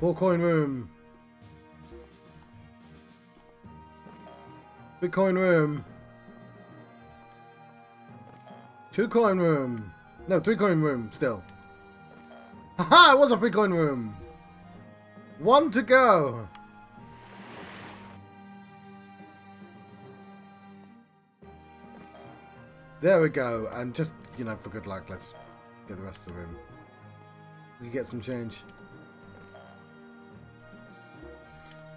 Four coin room. Three coin room. Two coin room. No, three coin room still. Haha, it was a three coin room. One to go. There we go. And just, you know, for good luck, let's get the rest of the room. We get some change.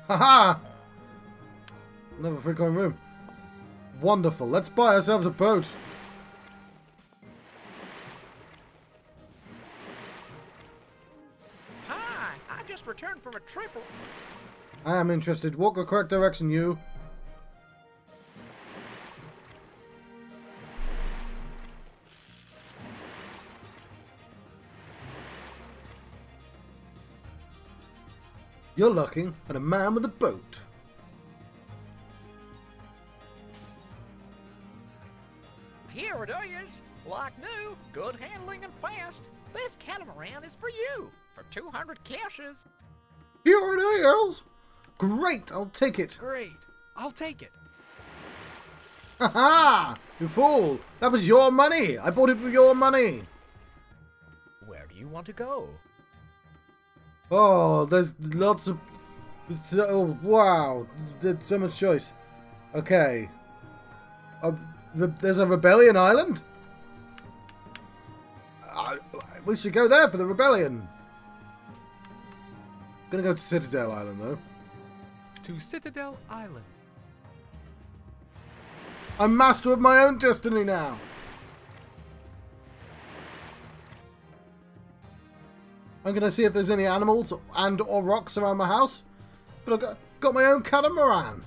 Haha! Another free coin room. Wonderful. Let's buy ourselves a boat. Hi, I just returned from a trip. I am interested. Walk the correct direction, you. You're looking at a man with a boat. Here it is. Like new, good handling and fast. This catamaran is for you. For 200 kashes. Here it is. Great, I'll take it. Great. I'll take it. Ha ha! You fool! That was your money! I bought it with your money! Where do you want to go? Oh, there's lots of... Oh, wow. There's so much choice. Okay. Uh, re- there's a rebellion island? Uh, we should go there for the rebellion. Gonna go to Citadel Island, though. To Citadel Island. I'm master of my own destiny now. I'm gonna see if there's any animals and or rocks around my house. But I've got, got my own catamaran.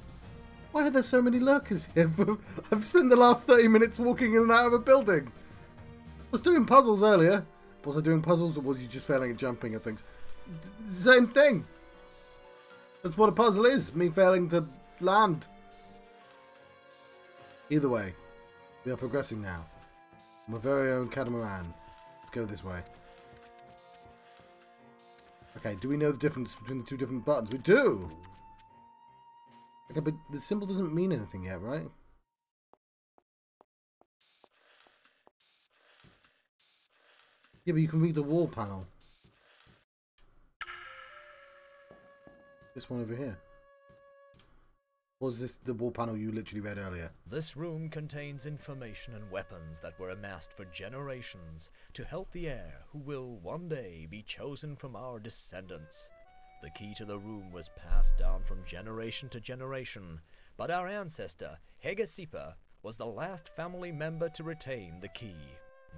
Why are there so many lurkers here? I've spent the last 30 minutes walking in and out of a building. I was doing puzzles earlier. Was I doing puzzles or was you just failing at jumping at things? D- Same thing. That's what a puzzle is. Me failing to land. Either way, we are progressing now. My very own catamaran. Let's go this way. Okay, do we know the difference between the two different buttons? We do! Okay, but the symbol doesn't mean anything yet, right? Yeah, but you can read the wall panel. This one over here. Was this the wall panel you literally read earlier? This room contains information and weapons that were amassed for generations to help the heir who will one day be chosen from our descendants. The key to the room was passed down from generation to generation, but our ancestor, Hegesipa, was the last family member to retain the key.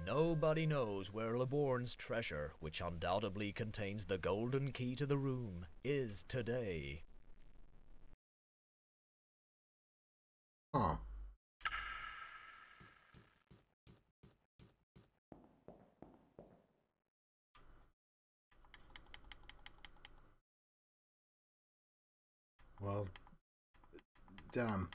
Nobody knows where LeBorgne's treasure, which undoubtedly contains the golden key to the room, is today. Huh. Well, damn.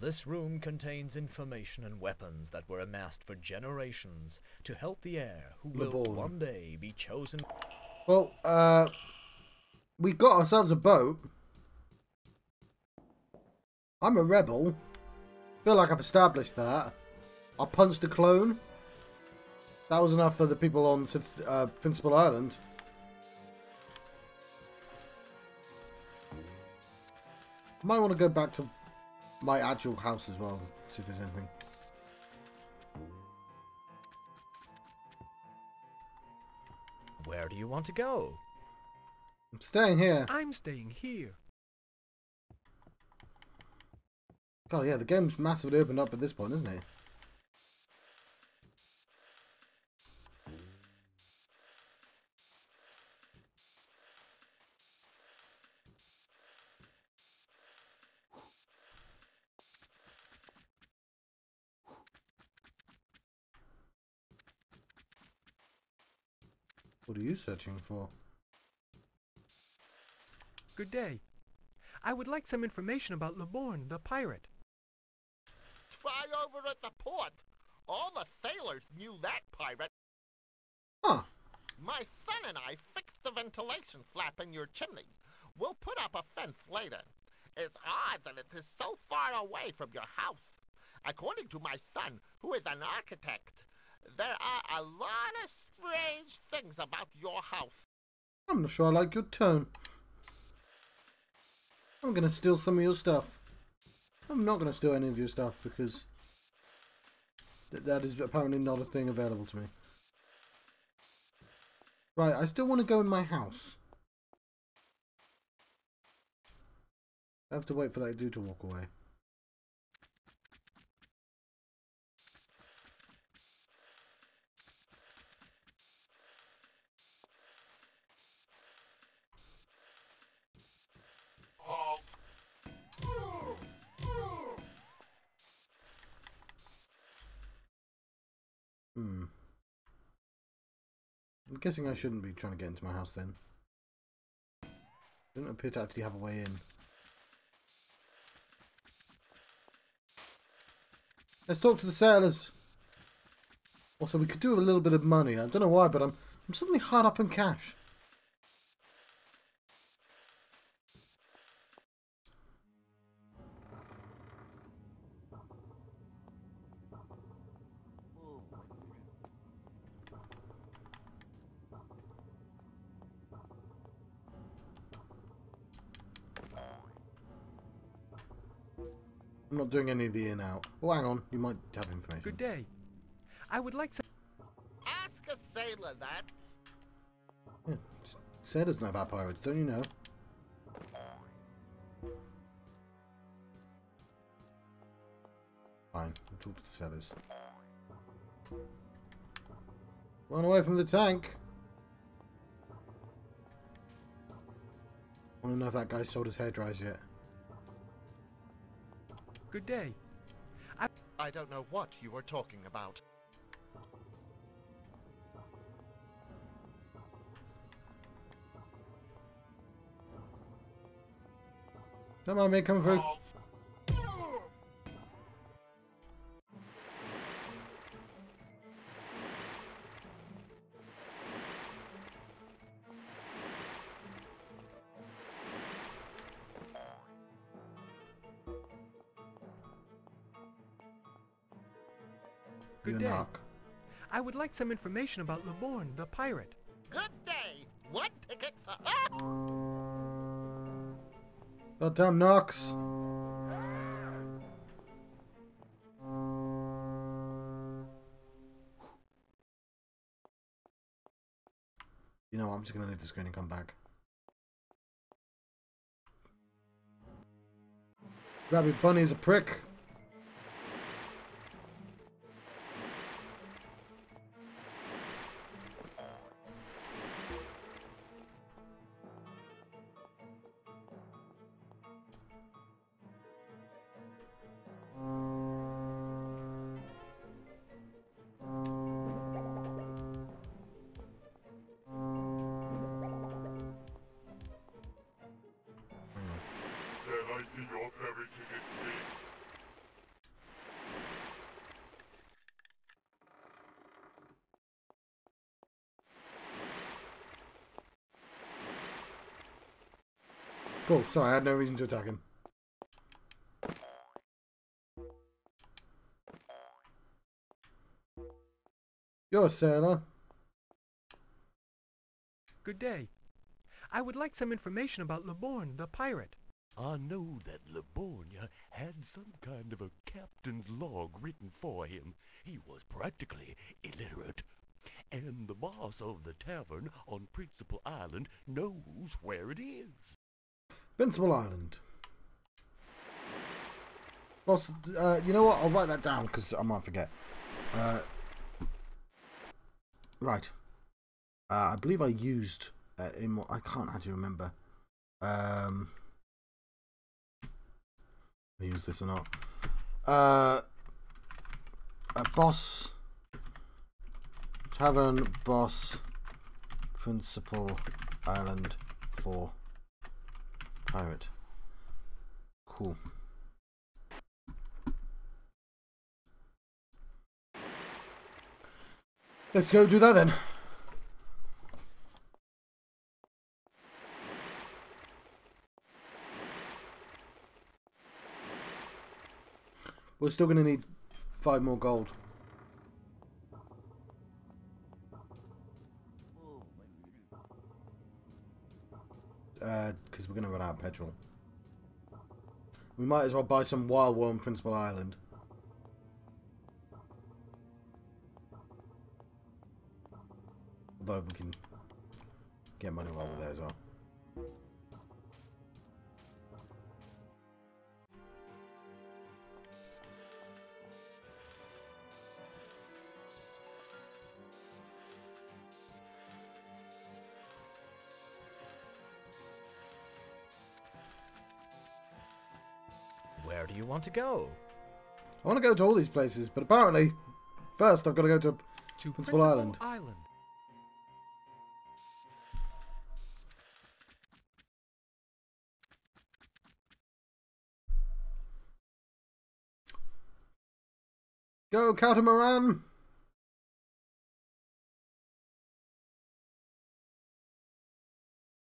This room contains information and weapons that were amassed for generations to help the heir who will one day be chosen. Well, uh, we got ourselves a boat. I'm a rebel. Feel like I've established that. I punched a clone. That was enough for the people on uh, Principal Island. Might want to go back to my actual house as well. See if there's anything. Where do you want to go? I'm staying here. I'm staying here. Oh yeah, the game's massively opened up at this point, isn't it? What are you searching for? Good day. I would like some information about LeBorgne, the pirate. Try over at the port. All the sailors knew that pirate. Huh. My son and I fixed the ventilation flap in your chimney. We'll put up a fence later. It's odd that it is so far away from your house. According to my son, who is an architect, there are a lot of strange things about your house. I'm not sure I like your tone. I'm gonna steal some of your stuff. I'm not gonna steal any of your stuff because th that is apparently not a thing available to me. Right, I still want to go in my house. I have to wait for that dude to walk away. Hmm. I'm guessing I shouldn't be trying to get into my house then. Doesn't appear to actually have a way in. Let's talk to the sailors. Also, we could do a little bit of money. I don't know why, but I'm I'm suddenly hard up in cash. Not doing any of the in out. Oh, hang on. You might have information. Good day. I would like to Ask a sailor that. Yeah, s- sailors know about pirates, don't you know? Fine, we'll talk to the sailors. Run away from the tank! I want to know if that guy sold his hair dryers yet. Good day. I I don't know what you are talking about. Come on, mind me coming through. Good I would like some information about LeBorgne, the pirate. Good day. One ticket for us. Goddamn Knox. You know what, I'm just gonna leave the screen and come back. Rabbit Bunny is a prick. Cool, sorry, I had no reason to attack him. You're a sailor. Good day. I would like some information about LeBorgne, the pirate. I know that Livornia had some kind of a captain's log written for him. He was practically illiterate. And the boss of the tavern on Principal Island knows where it is. Invincible Island. Boss, uh, you know what? I'll write that down because I might forget. Uh, right. Uh, I believe I used uh, in what I can't actually remember. Um, I used this or not. Uh, a boss, tavern boss, principal island for pirate. Cool. Let's go do that then. We're still going to need five more gold. Uh, because we're going to run out of petrol. We might as well buy some wild on Principal Island. Although we can get money while we're there as well. Want to go? I want to go to all these places, but apparently, first I've got to go to To Principal Island. Island. Go, Catamaran!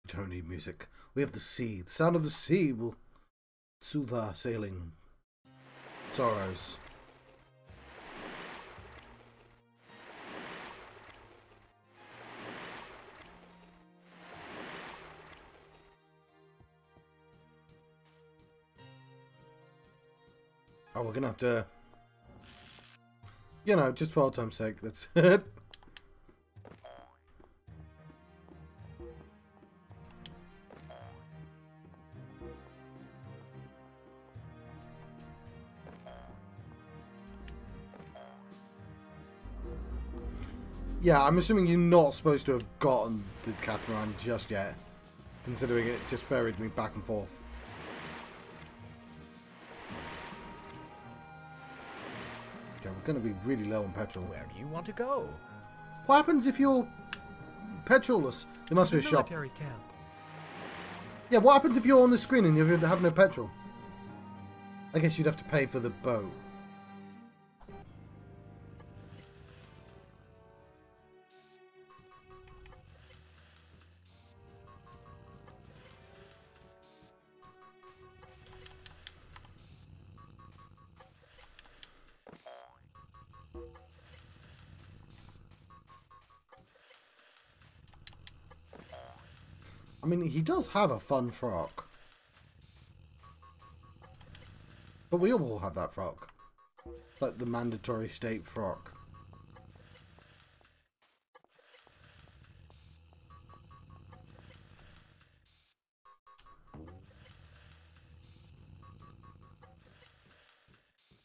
We don't need music. We have the sea. The sound of the sea will soothe our sailing sorrows. Oh, we're gonna have to you know, just for old time's sake, that's it. Yeah, I'm assuming you're not supposed to have gotten the catamaran just yet, considering it just ferried me back and forth. Okay, we're going to be really low on petrol. Where do you want to go? What happens if you're petrolless? There must be a shop. camp. Yeah, what happens if you're on the screen and you have no petrol? I guess you'd have to pay for the boat. I mean, he does have a fun frock. But we all have that frock. It's like the mandatory state frock.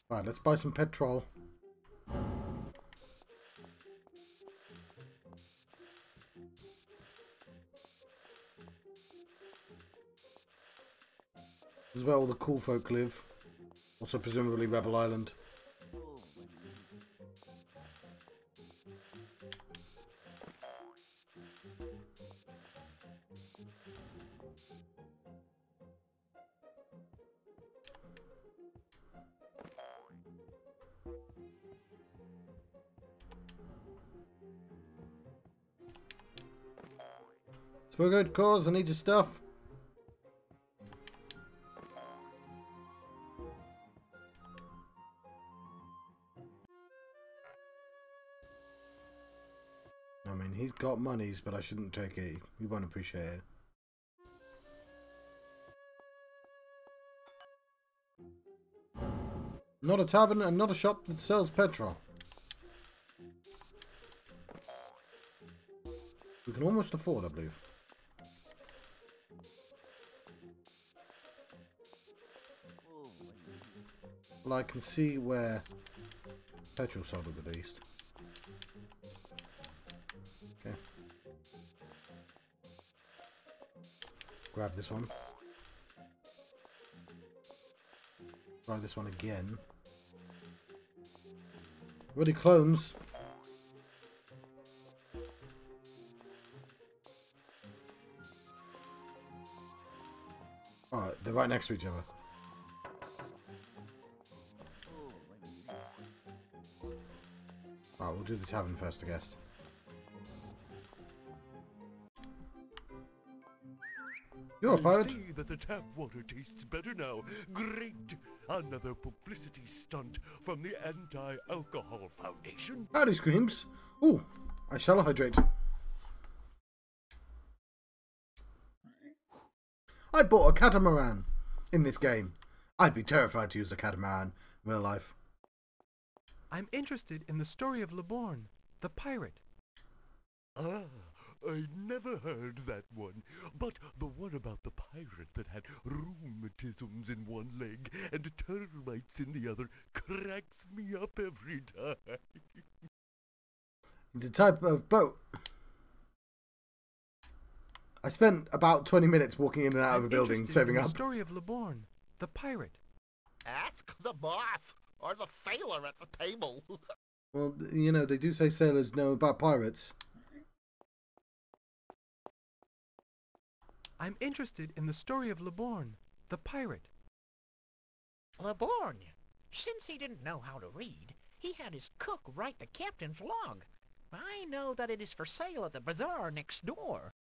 Right, let's buy some petrol. This is where all the cool folk live. Also presumably Rebel Island. It's for a good cause, I need your stuff. Got monies, but I shouldn't take it. You won't appreciate it. Not a tavern and not a shop that sells petrol. We can almost afford, I believe. Well, I can see where petrol sold at the least. Grab this one. Try this one again. Ready clones. Alright, they're right next to each other. Alright, we'll do the tavern first, I guess. You're a I pirate. see that the tap water tastes better now. Great! Another publicity stunt from the Anti-Alcohol Foundation. Howdy, Screams. Ooh, I shall hydrate. I bought a catamaran in this game. I'd be terrified to use a catamaran in real life. I'm interested in the story of LeBorgne, the pirate. Ah, I never heard that one. But the one about the pirate that had rheumatisms in one leg and termites in the other cracks me up every time. It's a type of boat. I spent about 20 minutes walking in and out of I'm a building saving in up. The story of LeBorgne, the pirate. Ask the boss or the sailor at the table. Well, you know, they do say sailors know about pirates. I'm interested in the story of LeBorgne, the pirate. LeBorgne, since he didn't know how to read, he had his cook write the captain's log. I know that it is for sale at the bazaar next door.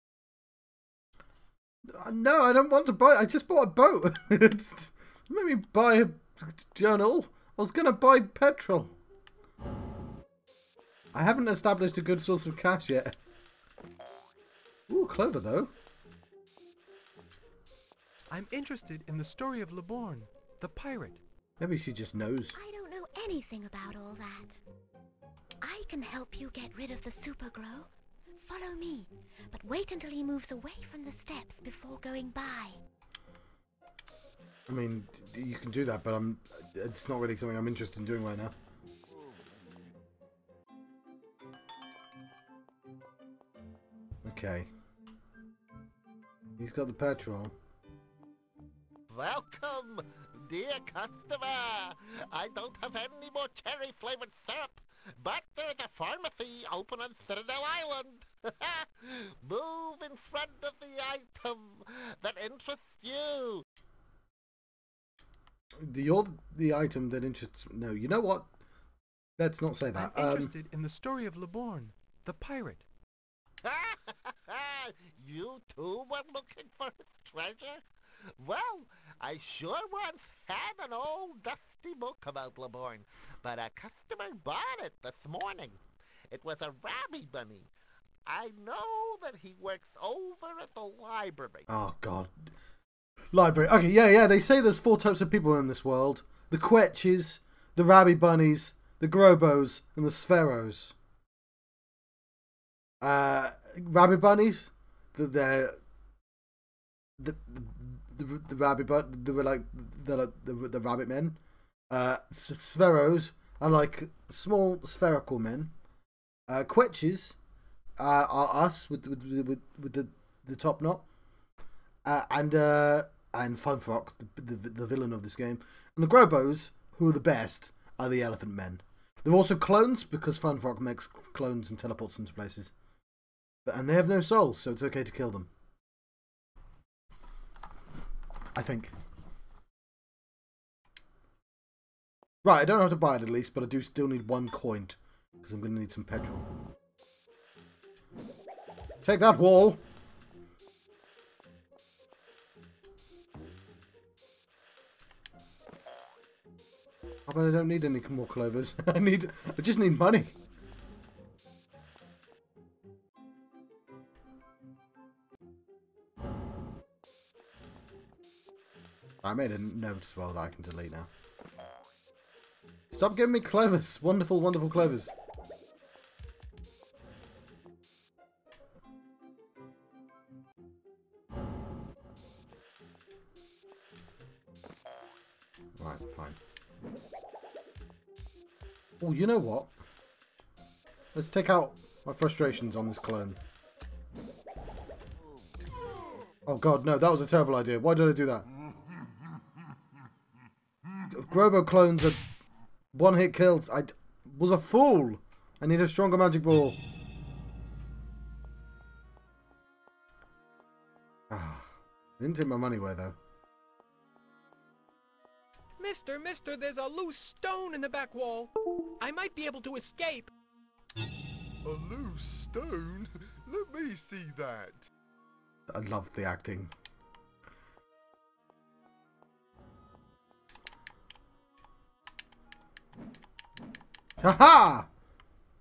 Uh, No, I don't want to buy. I just bought a boat. it's, made me buy a journal. I was gonna buy petrol. I haven't established a good source of cash yet. Ooh, clover though. I'm interested in the story of LeBorgne, the pirate. Maybe she just knows. I don't know anything about all that. I can help you get rid of the supergrow. Follow me, but wait until he moves away from the steps before going by. I mean, you can do that, but I'm. It's not really something I'm interested in doing right now. Okay. He's got the petrol. Welcome, dear customer. I don't have any more cherry flavored syrup, but there's a pharmacy open on Citadel Island. Move in front of the item that interests you. The you're the item that interests. No, you know what? Let's not say that. I'm Um, interested in the story of LeBorgne, the pirate. you too were looking for his treasure? Well, I sure once had an old dusty book about LeBorgne, but a customer bought it this morning. It was a rabbi bunny. I know that he works over at the library. oh God. Library. Okay, yeah, yeah. They say there's four types of people in this world: the Quetches, the Rabbi Bunnies, the Grobos, and the Spheros. Uh, Rabby Bunnies, the the the, the, the Rabby Bun, they were like the the the Rabbit Men. Uh, Spheros are like small spherical men. Uh, Quetches uh, are us with with with, with the the top knot. Uh, and uh, and Funfrock, the, the the villain of this game, and the Grobos, who are the best, are the Elephant Men. They're also clones because Funfrock makes clones and teleports them to places, but and they have no soul, so it's okay to kill them. I think. Right, I don't have to buy it at least, but I do still need one coin because I'm going to need some petrol. Take that wall. Oh, but I don't need any more clovers. I need. I just need money. I made a note as well that I can delete now. Stop giving me clovers. Wonderful, wonderful clovers. Right, fine. Oh, you know what? Let's take out my frustrations on this clone. Oh god, no, that was a terrible idea. Why did I do that? Grobo clones are one-hit kills. I was a fool. I need a stronger magic ball. Ah, didn't take my money away though. Mister, mister, there's a loose stone in the back wall. I might be able to escape. A loose stone? Let me see that. I love the acting. Haha!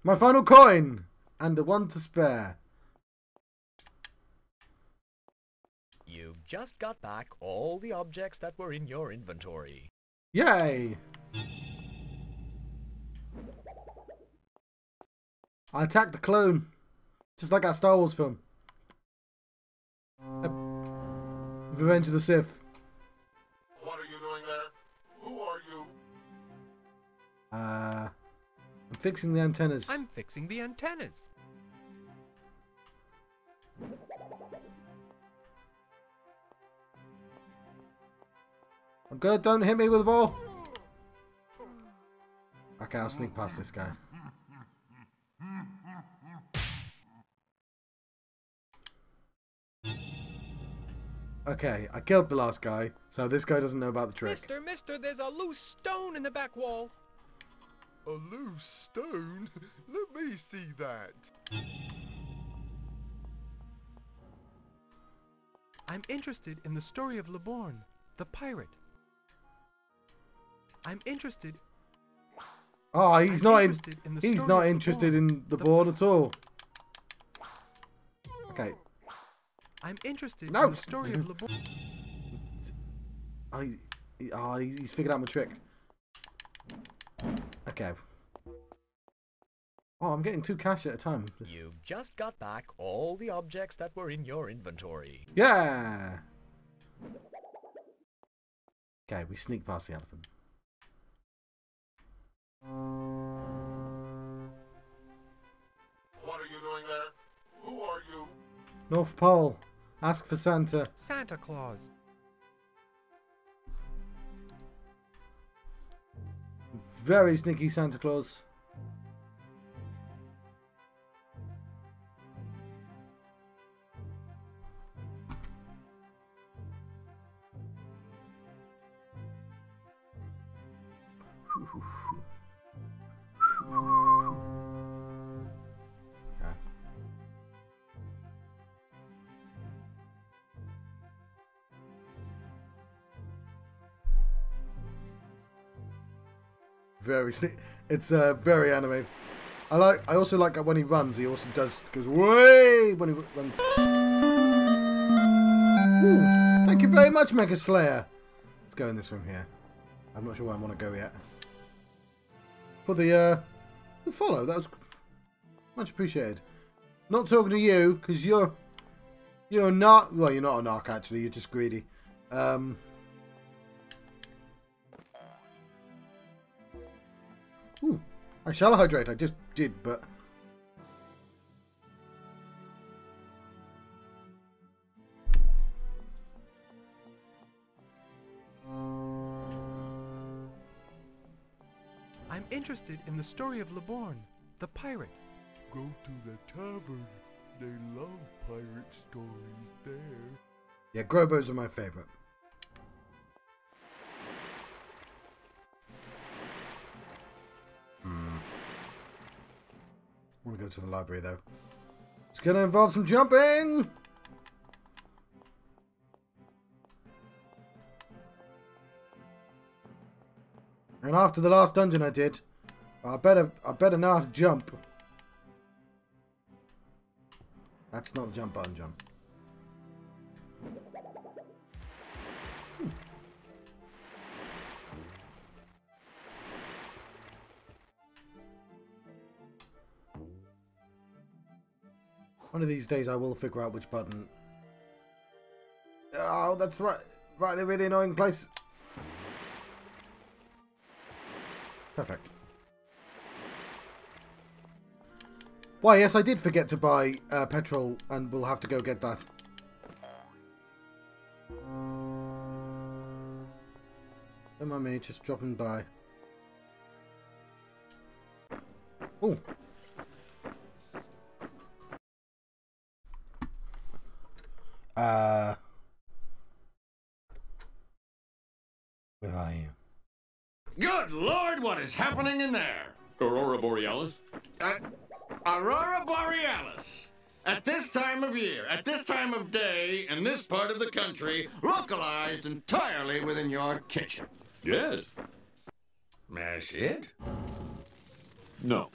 My final coin! And the one to spare. You've just got back all the objects that were in your inventory. Yay! I attacked the clone. Just like that Star Wars film. Uh, Revenge of the Sith. Uh, I'm fixing the antennas. I'm fixing the antennas. I'm good, don't hit me with the ball. Okay, I'll sneak past this guy. Okay, I killed the last guy, so this guy doesn't know about the trick. Mister, mister, there's a loose stone in the back wall. A loose stone? Let me see that. I'm interested in the story of LeBorgne, the pirate. I'm interested. Oh, he's I'm not in. interested in the He's story not of interested board. in the The board at all. Okay, I'm interested No. in the story of LeBorgne. I. Oh, he's figured out my trick. Okay. Oh, I'm getting two cash at a time. You've just got back all the objects that were in your inventory. Yeah. Okay, we sneak past the elephant. What are you doing there? Who are you? North Pole. Ask for Santa. Santa Claus. Very sneaky Santa Claus. Very It's uh, very anime. I like. I also like that when he runs. He also does goes way when he runs. Ooh, thank you very much, Mega Slayer. Let's go in this room here. I'm not sure where I want to go yet. For the uh, the follow, that was much appreciated. Not talking to you because you're you're not. Well, you're not a narc actually. You're just greedy. Um. Ooh, I shall hydrate. I just did, but. I'm interested in the story of LeBorgne, the pirate. Go to the tavern. They love pirate stories there. Yeah, Grobos are my favourite. Want to go to the library though. It's going to involve some jumping! And after the last dungeon I did, I better I better know jump. That's not the jump button jump. One of these days I will figure out which button. Oh, that's right. Right in a really annoying place. Perfect. Why, yes, I did forget to buy uh, petrol and we'll have to go get that. Don't mind me, just dropping by. Oh. Uh. Where are you? Good Lord, what is happening in there? Aurora Borealis? Uh, Aurora Borealis. At this time of year, at this time of day, in this part of the country, localized entirely within your kitchen. Yes. Mash it? No.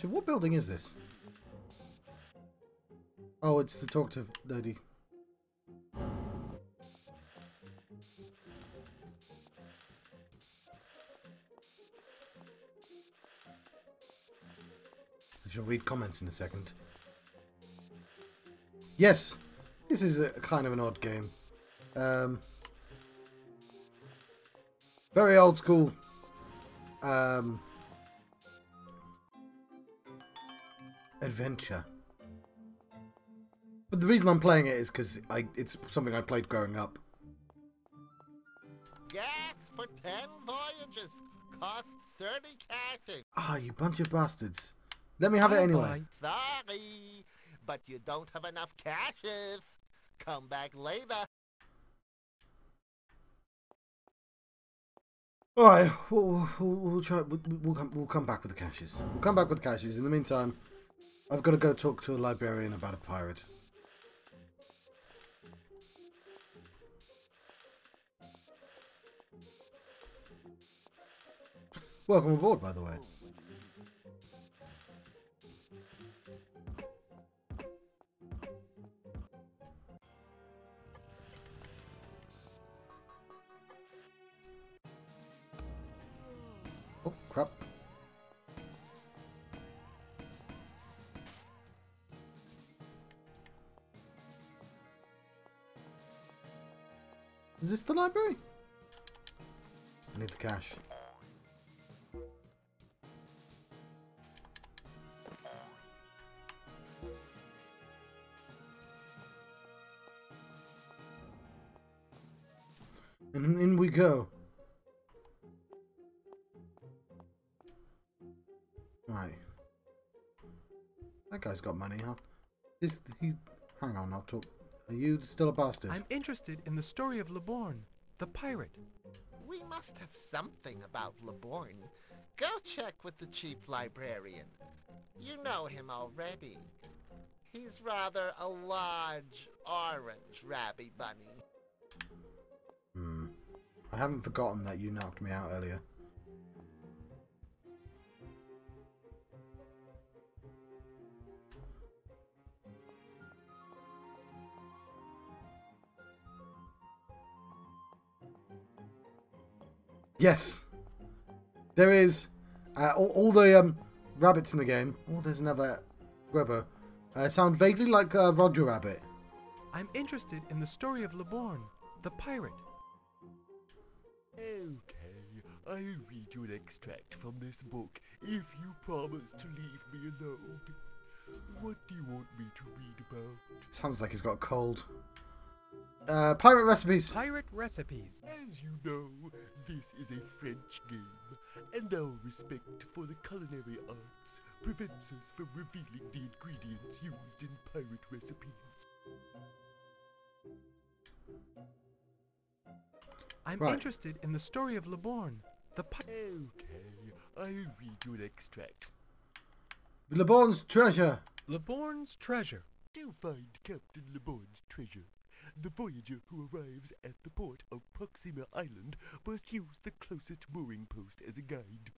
So what building is this? Oh, it's the talk to lady. I shall read comments in a second. Yes, this is a kind of an odd game. Um, very old school. Um, adventure. But the reason I'm playing it is because I it's something I played growing up. Gas for 10 voyages. Cost 30 kashes. Ah, you bunch of bastards. Let me have it anyway. buy. Sorry, but you don't have enough kashes. Come back later. All right, we'll, we'll, we'll try. We'll, we'll come. We'll come back with the kashes. We'll come back with the kashes. In the meantime, I've got to go talk to a librarian about a pirate. Welcome aboard, by the way. Is this the library? I need the cash. And in we go. Right. That guy's got money, huh? This he. Hang on, I'll talk. Are you still a bastard? I'm interested in the story of LeBorgne, the pirate. We must have something about LeBorgne. Go check with the chief librarian. You know him already. He's rather a large orange rabby bunny. Hmm. I haven't forgotten that you knocked me out earlier. Yes, there is. Uh, all, all the um, rabbits in the game. Oh, there's another Grobo. Uh, sound vaguely like uh, Roger Rabbit. I'm interested in the story of LeBorgne, the pirate. Okay, I'll read you an extract from this book if you promise to leave me alone. What do you want me to read about? Sounds like he's got a cold. Uh, pirate recipes. Pirate recipes. As you know, this is a French game, and our respect for the culinary arts prevents us from revealing the ingredients used in pirate recipes. I'm Right. interested in the story of LeBorgne, the. Okay, I'll read you an extract. Le Bon's treasure. LeBorgne's treasure. Do find Captain LeBon's treasure, the voyager who arrives at the port of Proxima Island must use the closest mooring post as a guide.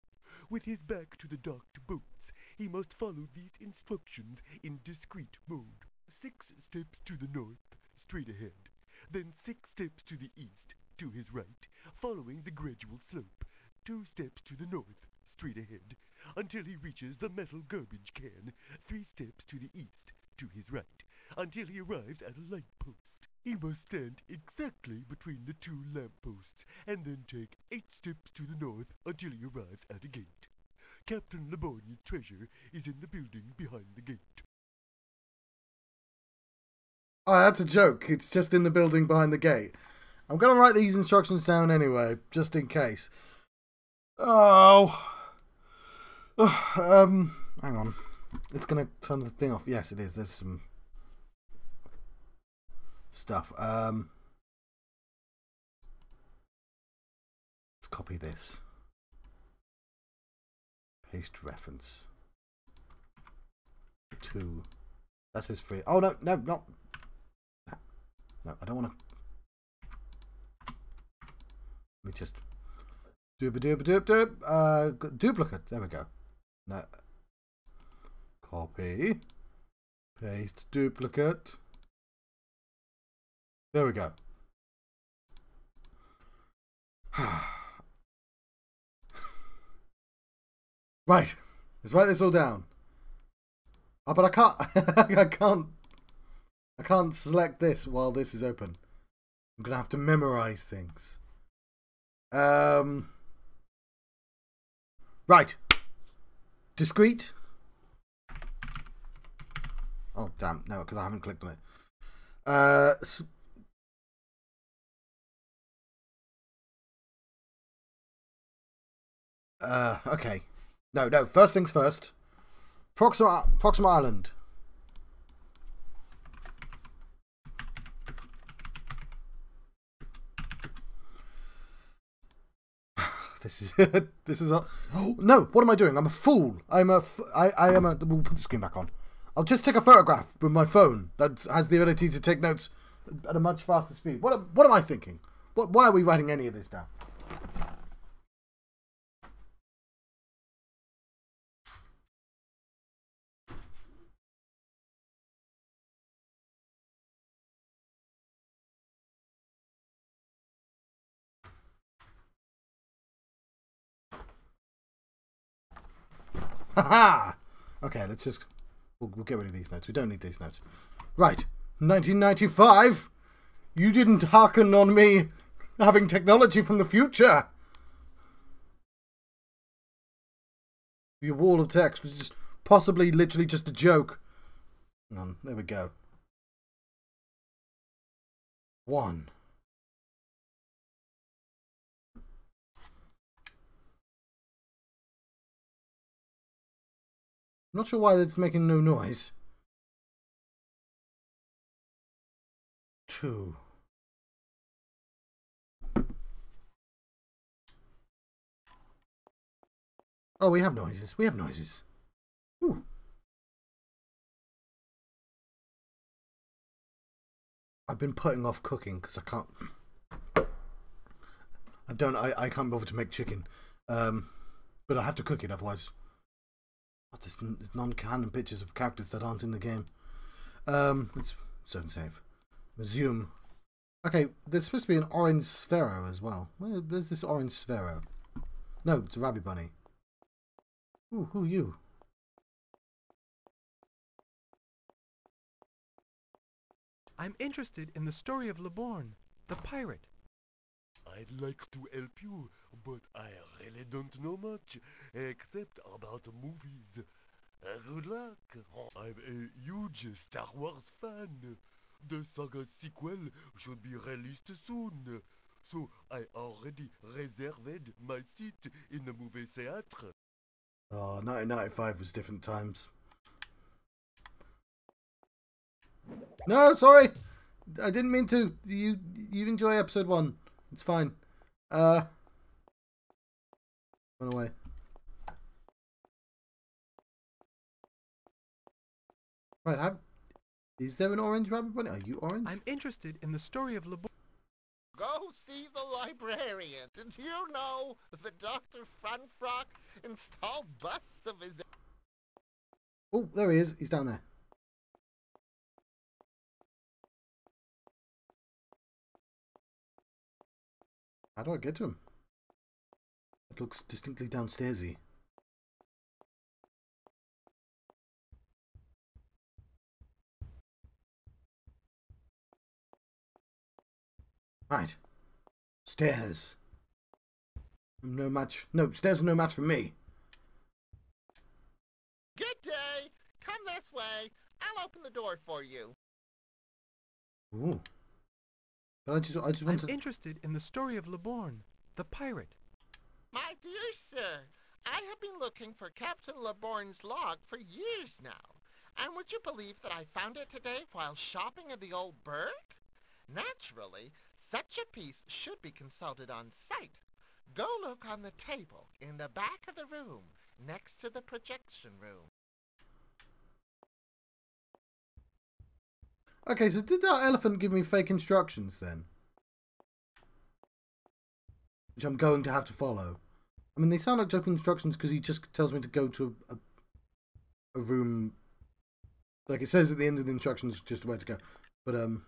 With his back to the docked boats, he must follow these instructions in discreet mode. Six steps to the north, straight ahead. Then six steps to the east, to his right, following the gradual slope. Two steps to the north, straight ahead, until he reaches the metal garbage can. Three steps to the east, to his right, until he arrives at a light post. He must stand exactly between the two lampposts, and then take eight steps to the north until he arrives at a gate. Captain Leborgne's treasure is in the building behind the gate. Oh, that's a joke. It's just in the building behind the gate. I'm going to write these instructions down anyway, just in case. Oh. Ugh, um, hang on. It's going to turn the thing off. Yes, it is. There's some stuff. Um, let's copy this. Paste reference. two. That's his free. Oh no, no, not. No, I don't want to. Let me just. Doop doop doop doop. Uh, duplicate. There we go. No. Copy. Paste duplicate. There we go. right. Let's write this all down. Oh, but I can't. I can't. I can't select this while this is open. I'm gonna have to memorize things. Um. Right. Discrete. Oh damn! No, because I haven't clicked on it. Uh. Uh, okay. No, no. First things first. Proxima, Proxima Island. This is this is a oh, no. What am I doing? I'm a fool. I'm a I I am a. We'll put the screen back on. I'll just take a photograph with my phone that has the ability to take notes at a much faster speed. What what am I thinking? What why are we writing any of this down? Haha! Okay, let's just. We'll, we'll get rid of these notes. We don't need these notes. Right. 1995! You didn't hearken on me having technology from the future! Your wall of text was just possibly literally just a joke. Hang on, there we go. One. I'm not sure why it's making no noise. Two. Oh, we have noises. We have noises. Ooh. I've been putting off cooking because I can't. I don't. I, I can't bother to make chicken. Um, but I have to cook it otherwise. There's non-canon pictures of characters that aren't in the game. Um, let's save. Resume. Okay, there's supposed to be an orange Sphero as well. Where, where's this orange Sphero? No, it's a rabbit bunny. Ooh, who you? I'm interested in the story of LeBorgne, the pirate. I'd like to help you, but I really don't know much, except about movies. Uh, good luck. I'm a huge Star Wars fan. The saga sequel should be released soon. So I already reserved my seat in the movie theatre. Oh, 1995 was different times. No, sorry. I didn't mean to. You you enjoy episode one. It's fine. Uh, run away. Right, have, is there an orange rabbit bunny? Are you orange? I'm interested in the story of LeBorgne. Go see the librarian. Did you know that Dr. FunFrock installed busts of his Oh, there he is. He's down there. How do I get to him? It looks distinctly downstairsy. Right. Stairs. No match. No, stairs are no match for me. Good day. Come this way. I'll open the door for you. Ooh. But I just, I just I'm want to. interested in the story of LeBorgne, the pirate. My dear sir, I have been looking for Captain LeBorgne's log for years now. And would you believe that I found it today while shopping at the old burg? Naturally, such a piece should be consulted on site. Go look on the table in the back of the room, next to the projection room. Okay, so did that elephant give me fake instructions then? Which I'm going to have to follow. I mean, they sound like joke instructions because he just tells me to go to a, a, a room. Like it says at the end of the instructions, just where to go. But um,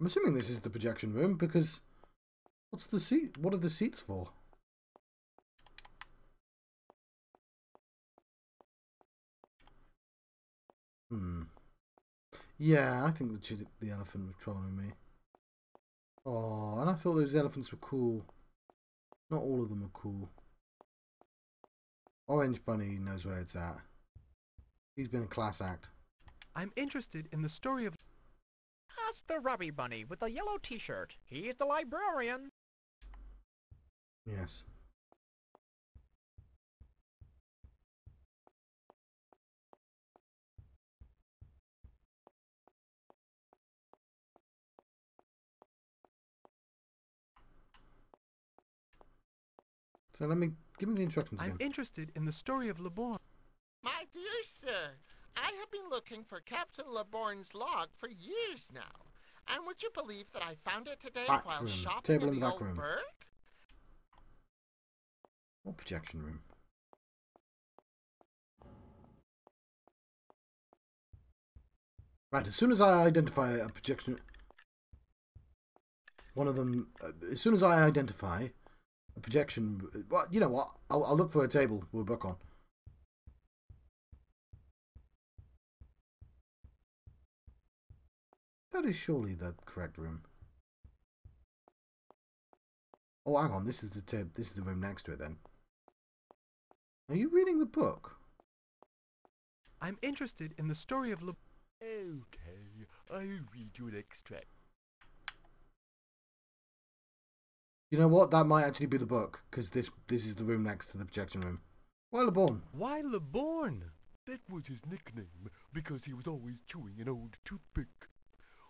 I'm assuming this is the projection room because what's the seat? What are the seats for? Hmm. Yeah, I think the the elephant was trolling me. Oh, and I thought those elephants were cool. Not all of them are cool. Orange Bunny knows where it's at. He's been a class act. I'm interested in the story of... That's the Rabbibunny with the yellow t-shirt. He's the librarian. Yes. So let me give me the instructions I'm again. interested in the story of LeBorgne. My dear sir, I have been looking for Captain LeBorgne's log for years now. And would you believe that I found it today Back while room. shopping Table in the, the back room. What projection room? Right, as soon as I identify a projection... One of them... Uh, as soon as I identify a projection... Well, you know what? I'll, I'll look for a table we'll book on. That is surely the correct room. Oh, hang on. This is the tab. This is the room next to it. Then. Are you reading the book? I'm interested in the story of Le... Okay, I'll read you an extract. You know what? That might actually be the book because this this is the room next to the projection room. Well, born. Why LeBorgne? That was his nickname because he was always chewing an old toothpick.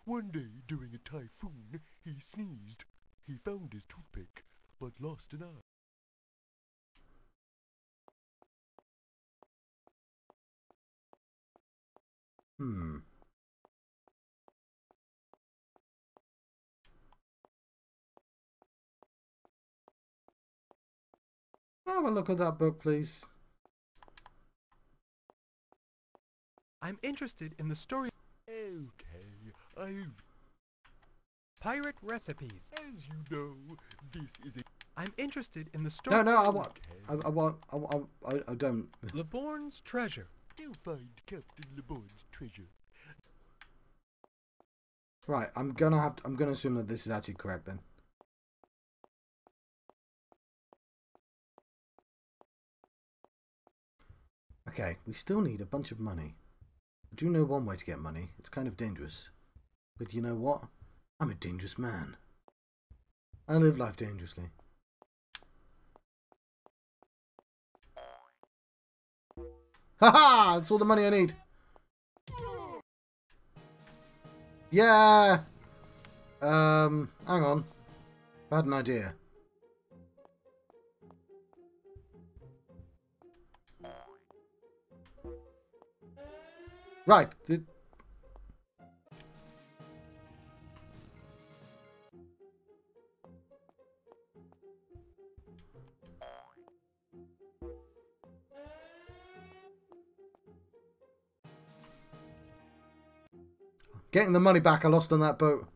One day during a typhoon, he sneezed. He found his toothpick, but lost an eye. Hmm. Have a look at that book, please. I'm interested in the story... Okay, I'll... Pirate recipes. As you know, this is a... I'm interested in the story... No, no, I want. I, I want. I, I, I don't. LeBorgne's treasure. To find Captain LeBorgne's treasure. Right, I'm gonna have. To, I'm gonna assume that this is actually correct then. Okay, we still need a bunch of money. I do know one way to get money. It's kind of dangerous. But you know what? I'm a dangerous man. I live life dangerously. Haha! That's all the money I need. Yeah. Um, hang on. I had an idea. Right. The... Getting the money back I lost on that boat.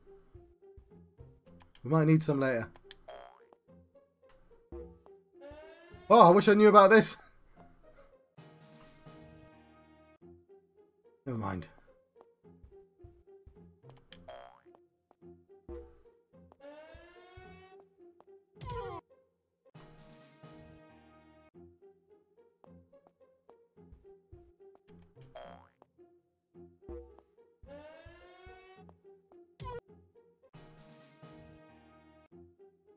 We might need some later. Oh, I wish I knew about this. Never mind.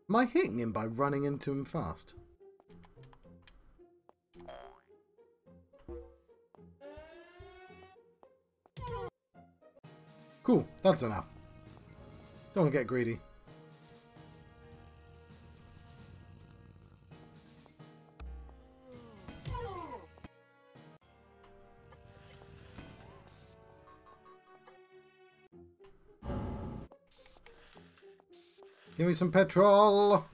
Am I hitting him by running into him fast? Cool, that's enough. Don't get greedy. Give me some petrol.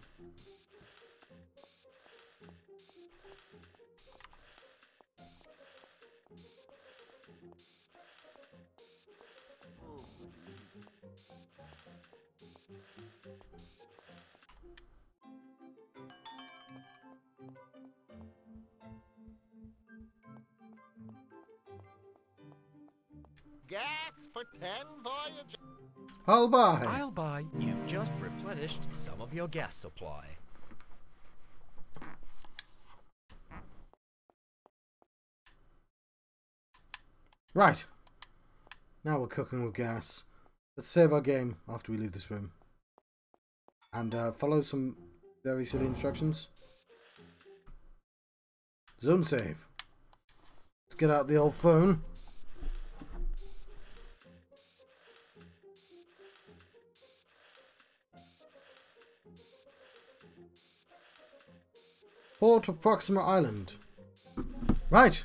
Gas for ten voyages. I'll buy. I'll buy. You've just replenished some of your gas supply. Right. Now we're cooking with gas. Let's save our game after we leave this room. And uh, follow some very silly instructions. Zone save. Let's get out the old phone. Port of Proxima Island. Right.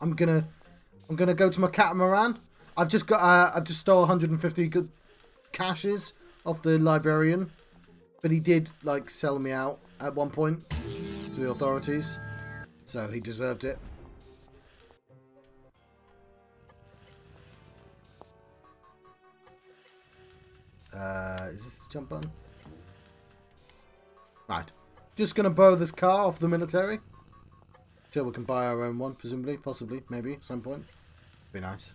I'm gonna, I'm gonna go to my catamaran. I've just got, uh, I've just stole 150 good kashes off the librarian, but he did like sell me out at one point to the authorities, so he deserved it. Uh, is this the jump button? Right. Just gonna borrow this car off the military. Till we can buy our own one, presumably, possibly, maybe, at some point. Be nice.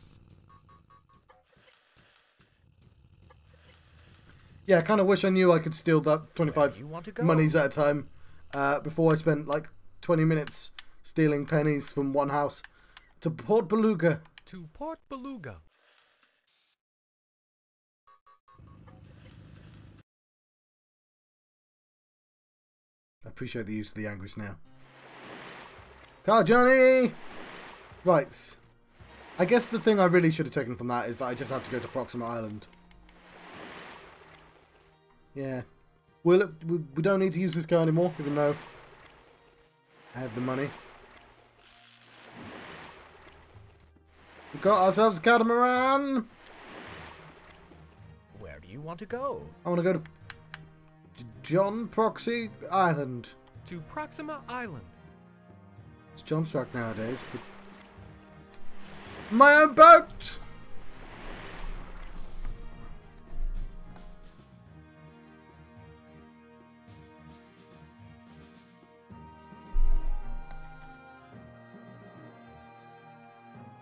Yeah, I kind of wish I knew I could steal that 25 you want to go? monies at a time uh, before I spent like 20 minutes stealing pennies from one house to Port Beluga. To Port Beluga. Appreciate the use of the angry snail. Car Johnny! Right. I guess the thing I really should have taken from that is that I just have to go to Proxima Island. Yeah. We'll, we we don't need to use this car anymore, even though I have the money. We got ourselves a catamaran! Where do you want to go? I want to go to John Proxy Island. To Proxima Island. It's John's truck nowadays, but... My own boat!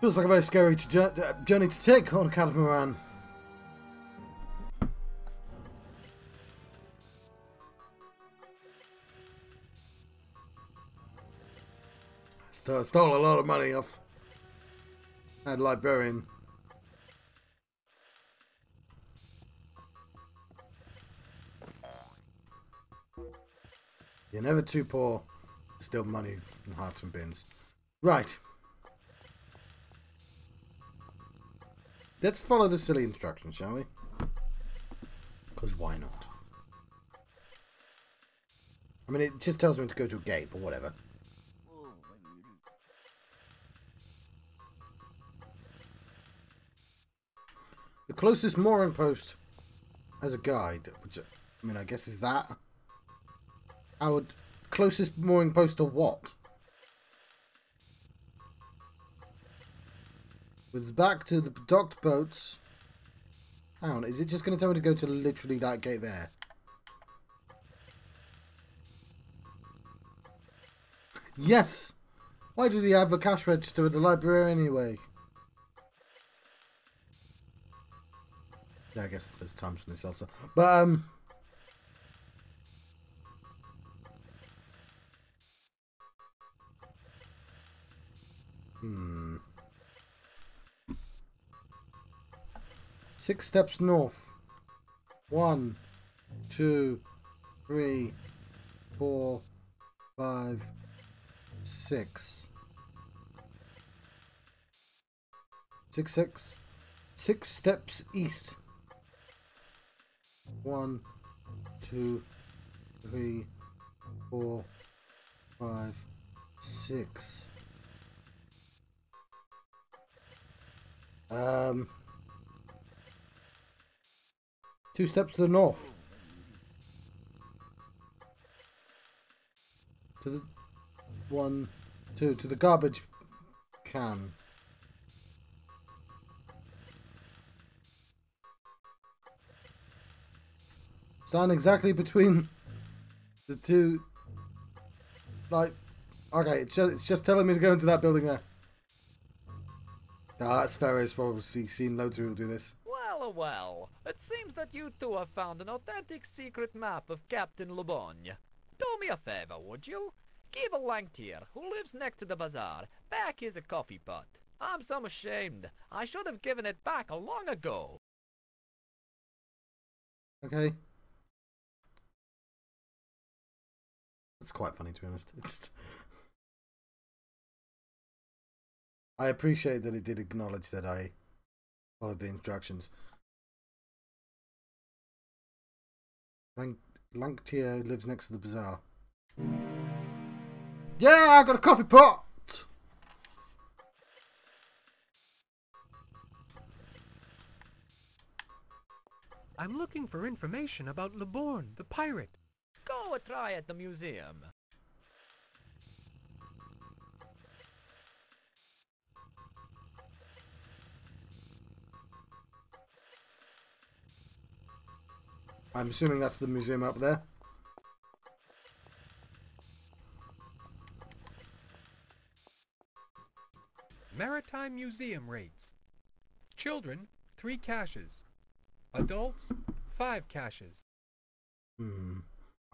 Feels like a very scary to uh, journey to take on a catamaran. Stole, stole a lot of money off that librarian. You're never too poor steal money and hearts and bins. Right. Let's follow the silly instructions, shall we? Because why not? I mean, it just tells me to go to a gate, but whatever. The closest mooring post as a guide, which I mean, I guess is that. Would closest mooring post to what? With back to the docked boats. Hang on, is it just going to tell me to go to literally that gate there? Yes! Why did he have a cash register at the library anyway? Yeah, I guess there's times when they sell stuff. But, um... Hmm. Six steps north. One, two, three, four, five, six. Six, six, six steps east. One, two, three, four, five, six. Um, two steps to the north. To the one, two, to the garbage can. Stand exactly between the two. Like, okay, it's just it's just telling me to go into that building there. Ah, that's fair. It's probably seen loads of people do this. Well, uh, well, it seems that you two have found an authentic secret map of Captain Le Borgne. Do me a favor, would you? Give a Langtier, who lives next to the bazaar, back his coffee pot. I'm some ashamed. I should have given it back a long ago. Okay. That's quite funny, to be honest. I appreciate that it did acknowledge that I followed the instructions. Lang- Langtier lives next to the bazaar. Yeah, I got a coffee pot! I'm looking for information about LeBorgne, the pirate. Go a try at the museum. I'm assuming that's the museum up there. Maritime Museum rates. Children, 3 kashes. Adults, 5 kashes. Hmm.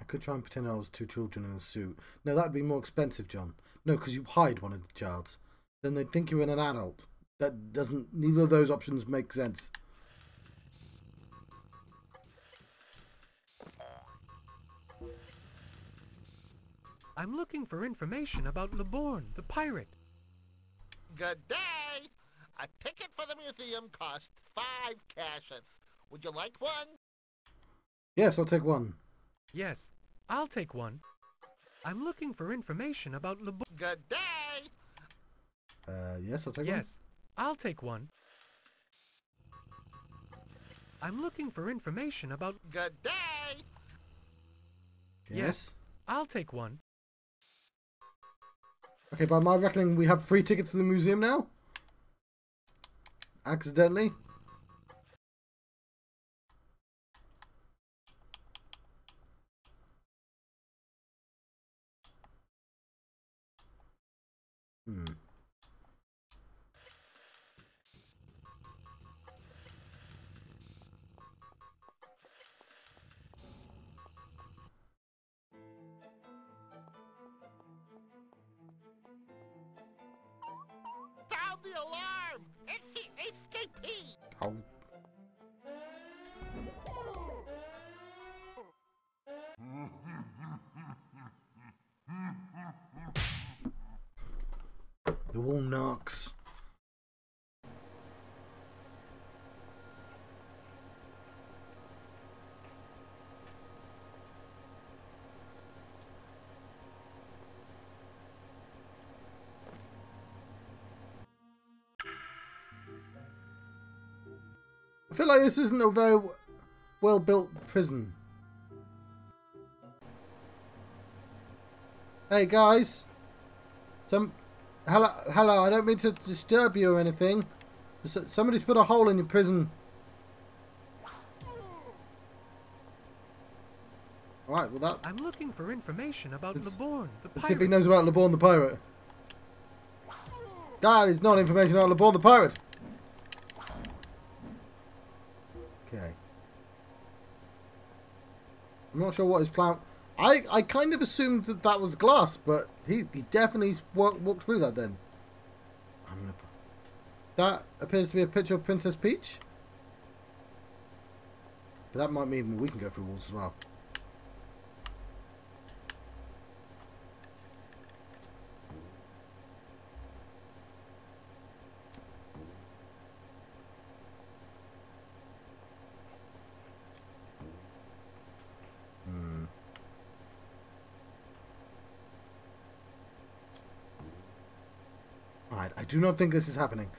I could try and pretend I was two children in a suit. No, that'd be more expensive, John. No, because you hide one of the childs. Then they'd think you're an adult. That doesn't. Neither of those options make sense. I'm looking for information about LeBorgne, the pirate. Good day. A ticket for the museum costs five kashes. Would you like one? Yes, I'll take one. Yes, I'll take one. I'm looking for information about LeBorgne. Good day. Uh, yes, I'll take Yes, one. I'll take one. I'm looking for information about... Good day. Yes. I'll take one. Okay, by my reckoning, we have free tickets to the museum now. Accidentally. Hmm. Sound the alarm. The wall knocks. I feel like this isn't a very well built prison. Hey guys, some hello, hello. I don't mean to disturb you or anything. Somebody's put a hole in your prison. All right, well that. I'm looking for information about LeBorgne, the Let's see if he knows about LeBorgne the pirate. That is not information about LeBorgne the pirate. Okay. I'm not sure what his plan. I I kind of assumed that that was glass, but he he definitely walked walked through that. Then. Gonna. That appears to be a picture of Princess Peach. But that might mean we can go through walls as well. Do not think this is happening.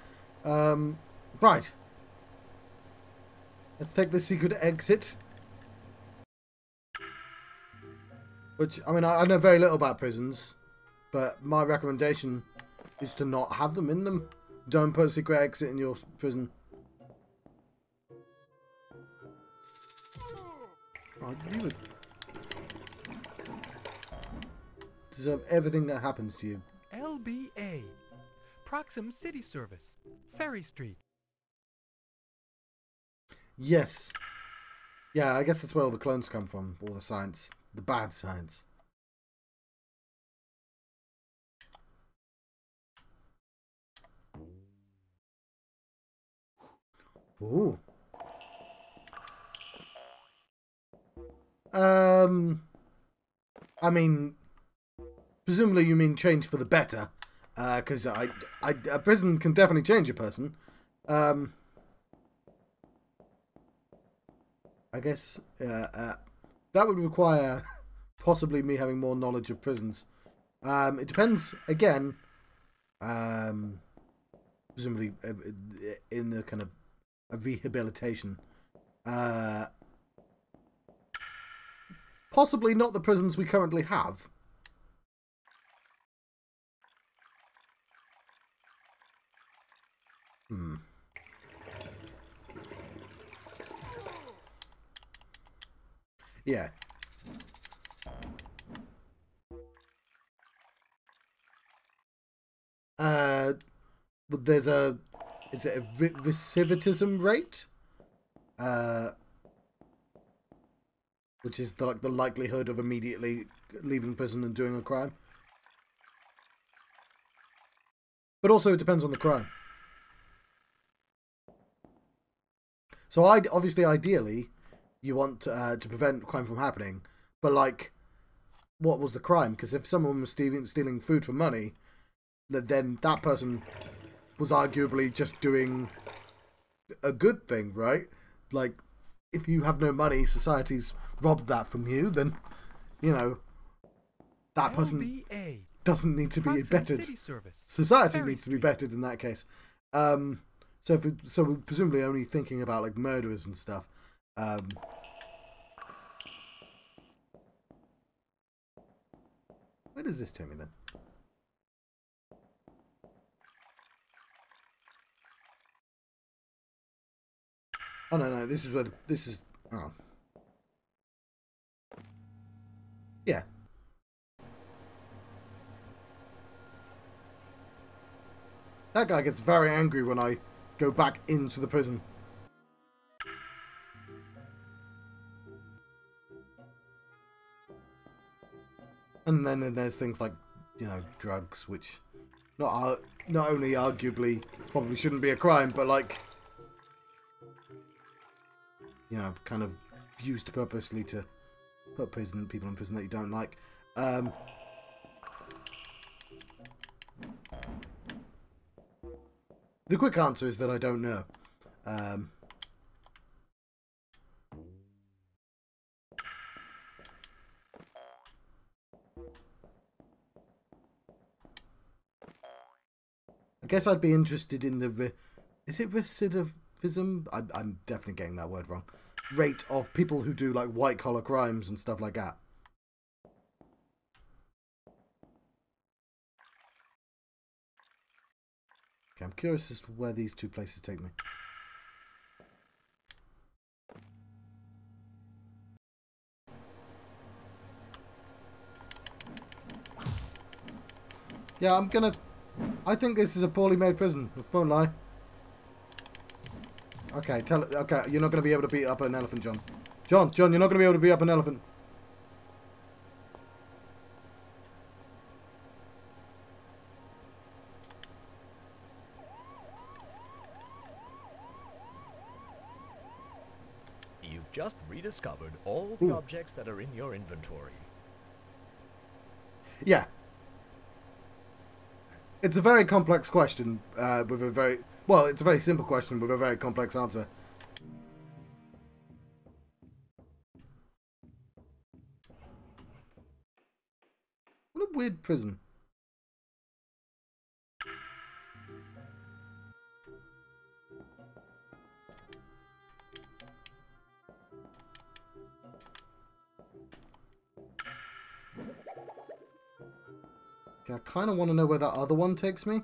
Um, right. Let's take the secret exit. Which, I mean, I, I know very little about prisons, but my recommendation is to not have them in them. Don't put a secret exit in your prison. Oh, you deserve everything that happens to you. LBA. Proxim City Service. Ferry Street. Yes. Yeah, I guess that's where all the clones come from. All the science. The bad science. Ooh. Um. I mean, presumably you mean change for the better, because I, I, a prison can definitely change a person. Um. I guess uh, uh, that would require possibly me having more knowledge of prisons. Um, it depends again. Um, presumably uh, in the kind of a rehabilitation. Uh, possibly not the prisons we currently have. Hmm. Yeah. Uh, there's a is it a re- recidivism rate? Uh, which is the, like the likelihood of immediately leaving prison and doing a crime. But also it depends on the crime. So I obviously ideally you want uh, to prevent crime from happening, but like, what was the crime? Because if someone was stealing stealing food for money, then that person was arguably just doing a good thing, right? Like, if you have no money, society's robbed that from you, then, you know, that person doesn't need to be bettered. Service. Society needs to be bettered in that case. Um, so, if so we're presumably only thinking about like murderers and stuff. Um, where does this take me then? Oh no, no, this is where the, this is. Oh, yeah. That guy gets very angry when I go back into the prison. And then, there's things like, you know, drugs, which not not only arguably probably shouldn't be a crime, but like, you know, kind of used purposely to put prison people in prison that you don't like. Um, the quick answer is that I don't know. Um, I guess I'd be interested in the. Is it recidivism? I, I'm definitely getting that word wrong. Rate of people who do like white collar crimes and stuff like that. Okay, I'm curious as to where these two places take me. Yeah, I'm gonna. I think this is a poorly made prison. Won't lie. Okay, tell. Okay, you're not gonna be able to beat up an elephant, John. John, John, you're not gonna be able to beat up an elephant. You've just rediscovered all the Ooh. objects that are in your inventory. Yeah. It's a very complex question uh, with a very well. It's a very simple question with a very complex answer. What a weird prison. Okay, I kind of want to know where that other one takes me.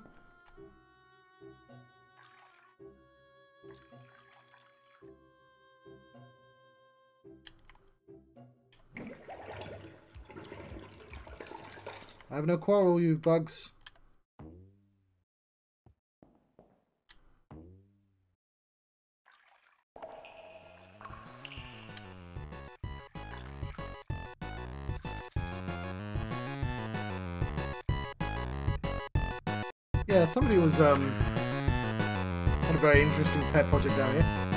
I have no quarrel, you bugs. Yeah, somebody was um had a very interesting pet project down here.